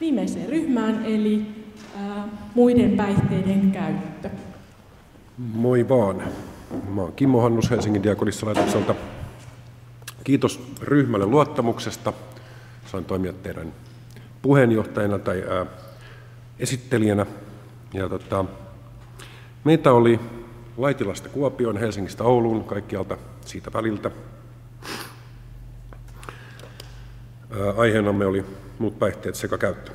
viimeiseen ryhmään, eli muiden päihteiden käyttö. Moi vaan. Mä oon Kimmo Hannus Helsingin diakonissalaitokselta. Kiitos ryhmälle luottamuksesta. Sain toimia teidän puheenjohtajana tai ää, esittelijänä. Ja tota, meitä oli Laitilasta Kuopioon, Helsingistä Ouluun, kaikkialta siitä väliltä. Ää, aiheenamme oli muut päihteet sekä käyttö.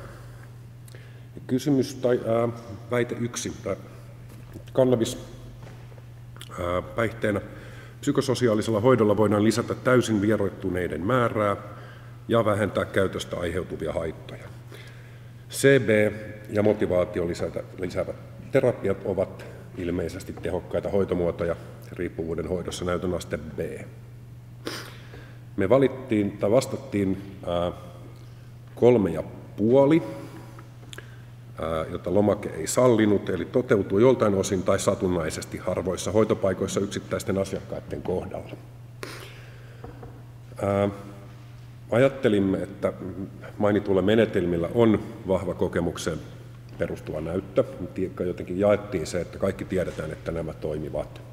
Kysymys tai ää, väite yksi. Tai kannabis päihteenä. Psykososiaalisella hoidolla voidaan lisätä täysin vieroittuneiden määrää ja vähentää käytöstä aiheutuvia haittoja. CB ja motivaatio lisäävät terapiat ovat ilmeisesti tehokkaita hoitomuotoja riippuvuuden hoidossa näytön aste B. Me valittiin tai vastattiin ää, kolme ja puoli, ää, jota lomake ei sallinut, eli toteutuu joltain osin tai satunnaisesti harvoissa hoitopaikoissa yksittäisten asiakkaiden kohdalla. Ää, ajattelimme, että mainituilla menetelmillä on vahva kokemukseen perustuva näyttö. Jotenkin jaettiin se, että kaikki tiedetään, että nämä toimivat.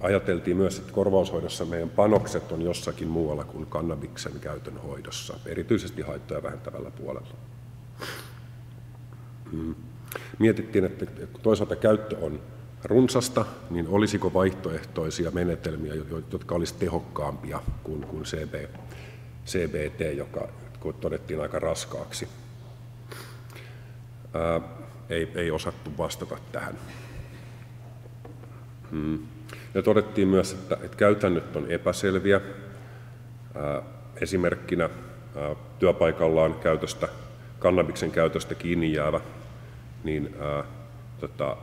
Ajateltiin myös, että korvaushoidossa meidän panokset on jossakin muualla kuin kannabiksen käytön hoidossa, erityisesti haittoja vähentävällä puolella. Hmm. Mietittiin, että toisaalta käyttö on runsasta, niin olisiko vaihtoehtoisia menetelmiä, jotka olisivat tehokkaampia kuin, kuin CB, CBT, joka todettiin aika raskaaksi. Ää, ei, ei osattu vastata tähän. Hmm. Ja todettiin myös, että, että käytännöt on epäselviä. Esimerkkinä työpaikallaan käytöstä, kannabiksen käytöstä kiinni jäävä, niin ää, tota,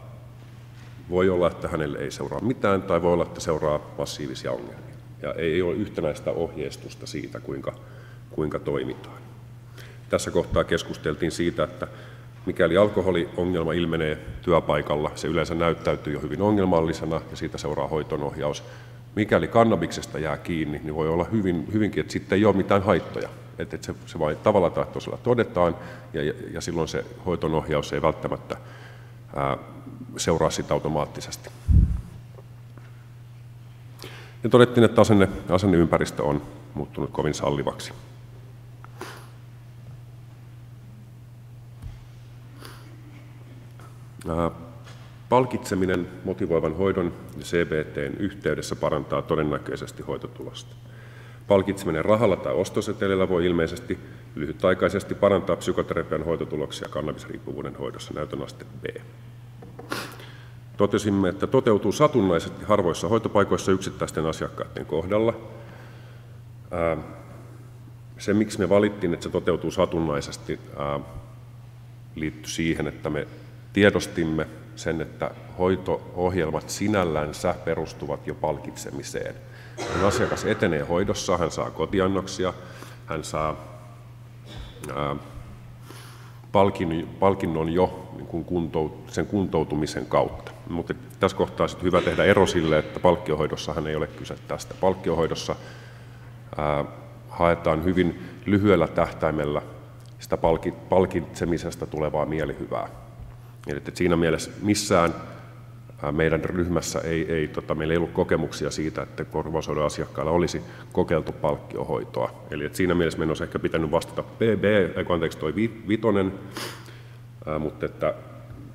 voi olla, että hänelle ei seuraa mitään, tai voi olla, että seuraa massiivisia ongelmia. Ja ei ole yhtenäistä ohjeistusta siitä, kuinka, kuinka toimitaan. Tässä kohtaa keskusteltiin siitä, että mikäli alkoholiongelma ilmenee työpaikalla, se yleensä näyttäytyy jo hyvin ongelmallisena ja siitä seuraa hoitonohjaus. Mikäli kannabiksesta jää kiinni, niin voi olla hyvin, hyvinkin, että sitten ei ole mitään haittoja. Että, se, se vain tavalla tahtoisella todetaan ja, ja, ja silloin se hoitonohjaus ei välttämättä ää, seuraa sitä automaattisesti. Ja todettiin, että asenne, asenneympäristö on muuttunut kovin sallivaksi. Palkitseminen motivoivan hoidon ja CBTn yhteydessä parantaa todennäköisesti hoitotulosta. Palkitseminen rahalla tai ostosetelillä voi ilmeisesti lyhytaikaisesti parantaa psykoterapian hoitotuloksia kannabisriippuvuuden hoidossa näytön aste B. Totesimme, että toteutuu satunnaisesti harvoissa hoitopaikoissa yksittäisten asiakkaiden kohdalla. Se, miksi me valittiin, että se toteutuu satunnaisesti, liittyy siihen, että me tiedostimme sen, että hoito-ohjelmat sinällänsä perustuvat jo palkitsemiseen. Kun asiakas etenee hoidossa, hän saa kotiannoksia, hän saa ää, palkinnon jo niin kuntout, sen kuntoutumisen kautta. Mutta tässä kohtaa on hyvä tehdä ero sille, että palkkiohoidossahan ei ole kyse tästä. Palkkiohoidossa ää, haetaan hyvin lyhyellä tähtäimellä sitä palkitsemisesta tulevaa mielihyvää. Eli että siinä mielessä missään meidän ryhmässä ei, ei, tota, meillä ei ollut kokemuksia siitä, että korvaushoidon asiakkailla olisi kokeiltu palkkiohoitoa. Eli että siinä mielessä meidän olisi ehkä pitänyt vastata BB, anteeksi toi vitonen, mutta että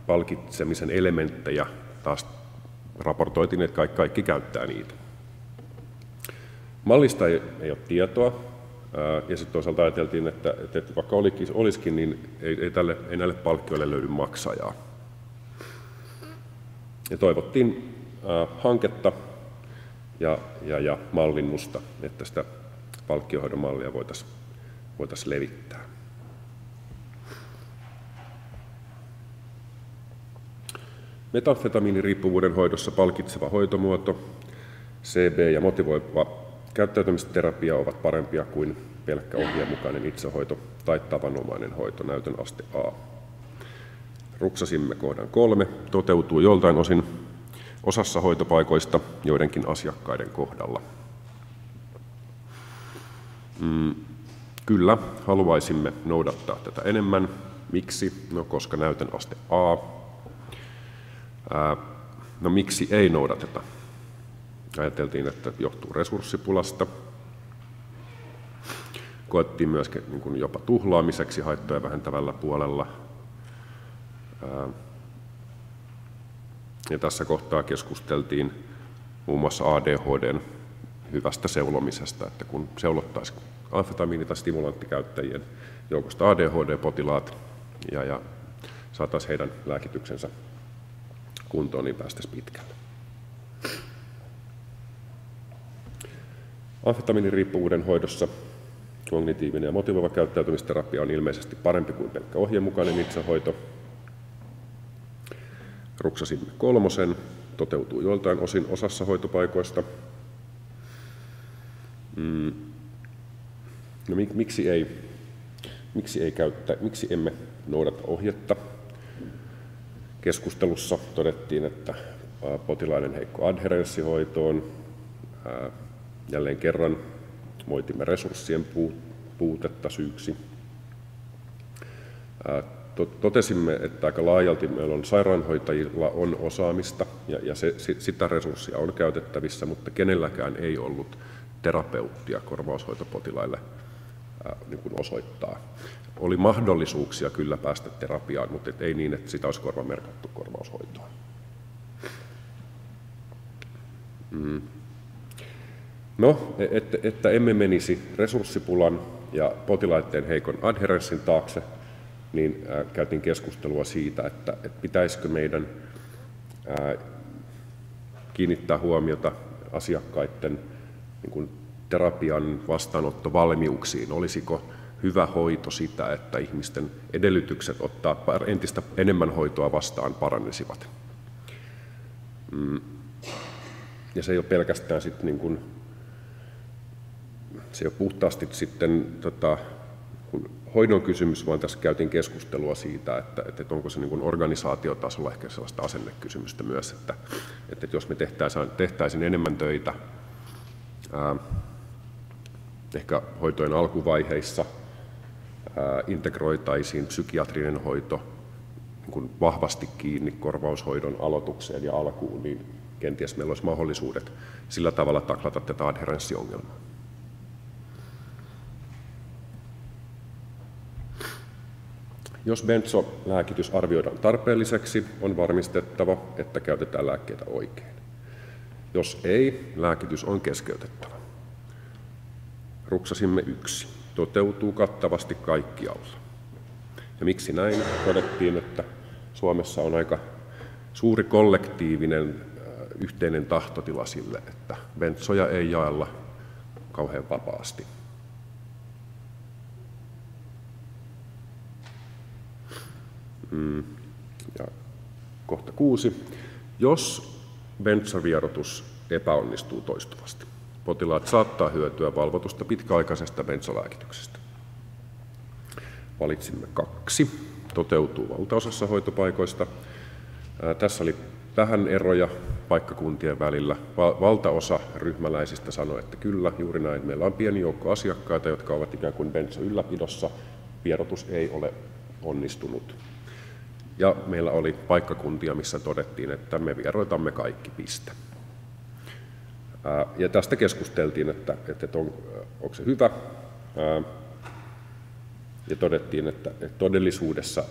palkitsemisen elementtejä taas raportoitiin, että kaikki, kaikki käyttää niitä. Mallista ei, ei ole tietoa, ja sitten toisaalta ajateltiin, että, että vaikka olikin, olisikin, niin ei, ei, tälle, ei näille palkkioille löydy maksajaa. Ja toivottiin hanketta ja, ja, ja mallinnusta, että sitä palkkiohoidon mallia voitaisiin voitais levittää. Metamfetamiiniriippuvuuden hoidossa palkitseva hoitomuoto, CB ja motivoiva Käyttäytymisterapia ovat parempia kuin pelkkä ohjeenmukainen itsehoito tai tavanomainen hoito näytön aste A. Ruksasimme kohdan kolme. Toteutuu joltain osin osassa hoitopaikoista joidenkin asiakkaiden kohdalla. Mm. Kyllä, haluaisimme noudattaa tätä enemmän. Miksi? No koska näytön aste A. No miksi ei noudateta? Ajateltiin, että johtuu resurssipulasta. Koettiin myöskin niin jopa tuhlaamiseksi haittoja vähentävällä puolella. Ja tässä kohtaa keskusteltiin muun muassa ADHDn hyvästä seulomisesta, että kun seulottaisiin amfetamiini- tai stimulanttikäyttäjien joukosta ADHD-potilaat ja, ja saataisiin heidän lääkityksensä kuntoon, niin päästäisiin pitkälle. Amfetamiiniriippuvuuden hoidossa kognitiivinen ja motivoiva käyttäytymisterapia on ilmeisesti parempi kuin pelkkä ohjemukainen itsehoito. Ruksasimme kolmosen, toteutuu joiltain osin osassa hoitopaikoista. Mm. No miksi ei, miksi, ei käyttä, miksi emme noudata ohjetta? Keskustelussa todettiin, että potilaiden heikko adherenssi hoitoon. Jälleen kerran moitimme resurssien puutetta syyksi. Totesimme, että aika laajalti meillä on sairaanhoitajilla on osaamista ja, ja se, sitä resurssia on käytettävissä, mutta kenelläkään ei ollut terapeuttia korvaushoitopotilaille ää, niin kuin osoittaa. Oli mahdollisuuksia kyllä päästä terapiaan, mutta ei niin, että sitä olisi korvamerkattu korvaushoitoon. Mm. No, e, että, että emme menisi resurssipulan ja potilaiden heikon adherenssin taakse, niin käytiin keskustelua siitä, että, pitäisikö meidän ää, kiinnittää huomiota asiakkaiden niin terapian vastaanottovalmiuksiin. Olisiko hyvä hoito sitä, että ihmisten edellytykset ottaa entistä enemmän hoitoa vastaan paranisivat. Mm. Ja se ei ole pelkästään sit niin kuin, se ei ole puhtaasti sitten tota, kun hoidon kysymys, vaan tässä käytiin keskustelua siitä, että, että onko se niin kuin organisaatiotasolla ehkä sellaista asennekysymystä myös, että, että jos me tehtäisiin, tehtäisiin enemmän töitä ää, ehkä hoitojen alkuvaiheissa, ää, integroitaisiin psykiatrinen hoito niin kuin vahvasti kiinni korvaushoidon aloitukseen ja alkuun, niin kenties meillä olisi mahdollisuudet sillä tavalla taklata tätä adherenssiongelmaa. Jos benzo-lääkitys arvioidaan tarpeelliseksi, on varmistettava, että käytetään lääkkeitä oikein. Jos ei, lääkitys on keskeytettävä. Ruksasimme yksi. Toteutuu kattavasti kaikkialla. Ja miksi näin? Todettiin, että Suomessa on aika suuri kollektiivinen äh, yhteinen tahtotila sille, että bensoja ei jaella kauhean vapaasti. Ja kohta kuusi. Jos bensavierotus epäonnistuu toistuvasti, potilaat saattaa hyötyä valvotusta pitkäaikaisesta bensolääkityksestä. Valitsimme kaksi. Toteutuu valtaosassa hoitopaikoista. Tässä oli vähän eroja paikkakuntien välillä. Valtaosa ryhmäläisistä sanoi, että kyllä, juuri näin. Meillä on pieni joukko asiakkaita, jotka ovat ikään kuin benso-ylläpidossa. Vierotus ei ole onnistunut. Ja meillä oli paikkakuntia, missä todettiin, että me vieroitamme kaikki piste. Ja tästä keskusteltiin, että, että on, onko se hyvä. Ja todettiin, että, että todellisuudessa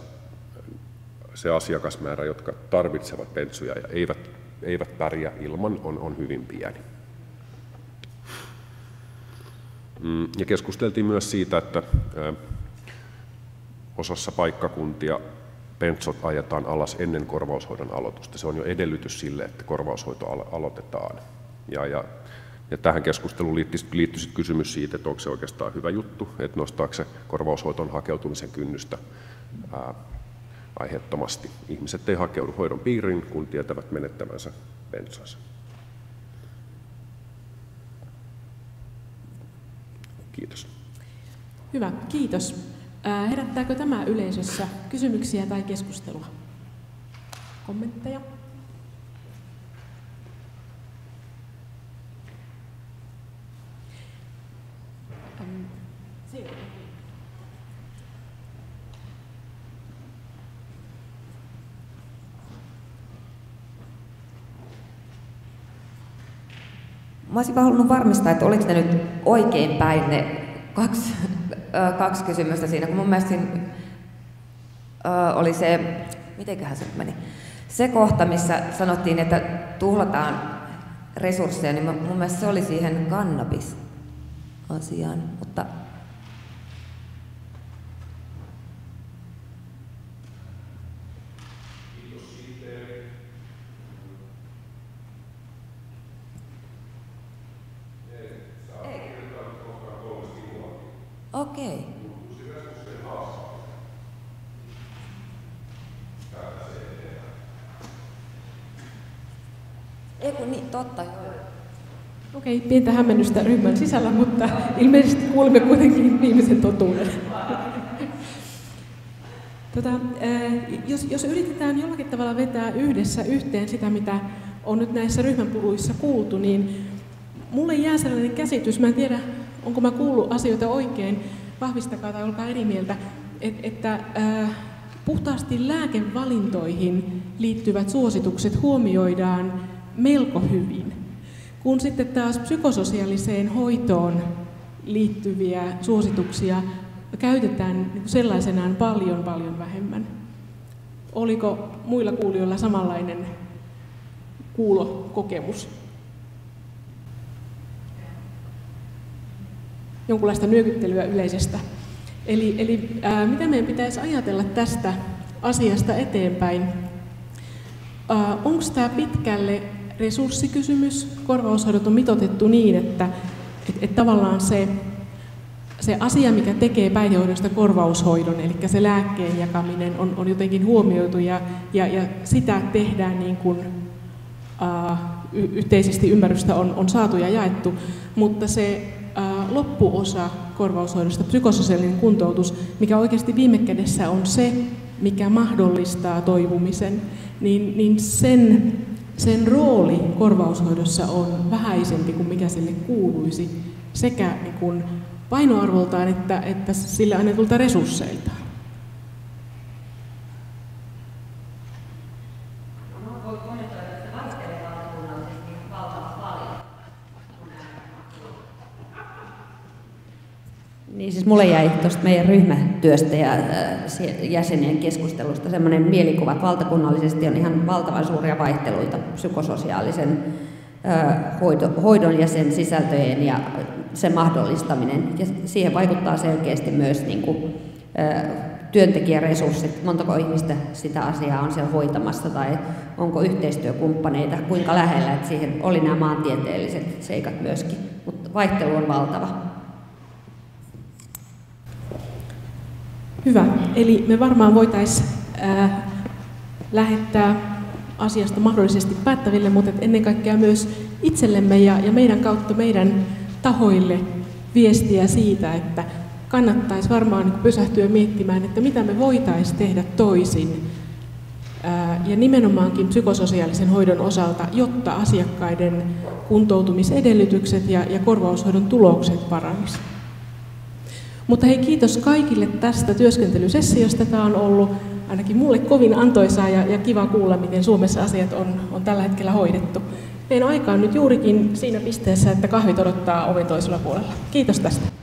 se asiakasmäärä, jotka tarvitsevat bensuja ja eivät, eivät pärjää ilman, on, on hyvin pieni. Mm, ja keskusteltiin myös siitä, että osassa paikkakuntia pentsot ajetaan alas ennen korvaushoidon aloitusta. Se on jo edellytys sille, että korvaushoito aloitetaan. Ja, ja, ja tähän keskusteluun liittyy, liittyy kysymys siitä, että onko se oikeastaan hyvä juttu, että nostaako se korvaushoitoon hakeutumisen kynnystä ää, aiheettomasti. Ihmiset ei hakeudu hoidon piiriin, kun tietävät menettävänsä bensonsa. Kiitos. Hyvä, kiitos. Herättääkö tämä yleisössä kysymyksiä tai keskustelua? Kommentteja? Niin. Mä olisin vaan halunnut varmistaa, että oliko ne nyt oikein päin ne kaksi kaksi kysymystä siinä, kun mun mielestä siinä, oli se, mitenköhän se meni, se kohta, missä sanottiin, että tuhlataan resursseja, niin mun mielestä se oli siihen kannabis-asiaan, mutta Okei. Ei kun niin, totta, joo. Okei, pientä hämmennystä ryhmän sisällä, mutta ilmeisesti kuulimme kuitenkin viimeisen totuuden. Tota, jos, jos yritetään jollakin tavalla vetää yhdessä yhteen sitä, mitä on nyt näissä ryhmänpuruissa kuultu, niin mulle jää sellainen käsitys, mä en tiedä, onko mä kuullut asioita oikein, vahvistakaa tai olkaa eri mieltä, et, että äh, puhtaasti lääkevalintoihin liittyvät suositukset huomioidaan melko hyvin, kun sitten taas psykososiaaliseen hoitoon liittyviä suosituksia käytetään niin sellaisenaan paljon paljon vähemmän. Oliko muilla kuulijoilla samanlainen kuulokokemus? Jonkunlaista nyökyttelyä yleisestä. Eli, eli ää, mitä meidän pitäisi ajatella tästä asiasta eteenpäin? Onko tämä pitkälle resurssikysymys? Korvaushoidot on mitotettu niin, että et, et tavallaan se, se asia, mikä tekee päihdehoidosta korvaushoidon, eli se lääkkeen jakaminen, on, on jotenkin huomioitu ja, ja, ja sitä tehdään niin kuin, yhteisesti ymmärrystä on, on saatu ja jaettu, mutta se loppuosa korvaushoidosta, psykososiaalinen kuntoutus, mikä oikeasti viime kädessä on se, mikä mahdollistaa toipumisen, niin, niin sen, sen rooli korvaushoidossa on vähäisempi kuin mikä sille kuuluisi sekä niin kuin painoarvoltaan että, että sille annetulta resursseiltaan. Niin siis mulle jäi tuosta meidän ryhmätyöstä ja äh, jäsenien keskustelusta semmoinen mielikuva, että valtakunnallisesti on ihan valtavan suuria vaihteluita psykososiaalisen äh, hoidon ja sen sisältöjen ja sen mahdollistaminen. Ja siihen vaikuttaa selkeästi myös niin kuin, äh, työntekijäresurssit, montako ihmistä sitä asiaa on siellä hoitamassa tai onko yhteistyökumppaneita, kuinka lähellä, että siihen oli nämä maantieteelliset seikat myöskin, mutta vaihtelu on valtava. Hyvä. Eli me varmaan voitaisiin lähettää asiasta mahdollisesti päättäville, mutta ennen kaikkea myös itsellemme ja, ja meidän kautta meidän tahoille viestiä siitä, että kannattaisi varmaan pysähtyä miettimään, että mitä me voitaisiin tehdä toisin ja nimenomaankin psykososiaalisen hoidon osalta, jotta asiakkaiden kuntoutumisedellytykset ja, ja korvaushoidon tulokset paranisivat. Mutta hei, kiitos kaikille tästä työskentelysessiosta. Tämä on ollut ainakin mulle kovin antoisaa ja, ja kiva kuulla, miten Suomessa asiat on, on tällä hetkellä hoidettu. Meidän aika on nyt juurikin siinä pisteessä, että kahvit odottaa oven toisella puolella. Kiitos tästä.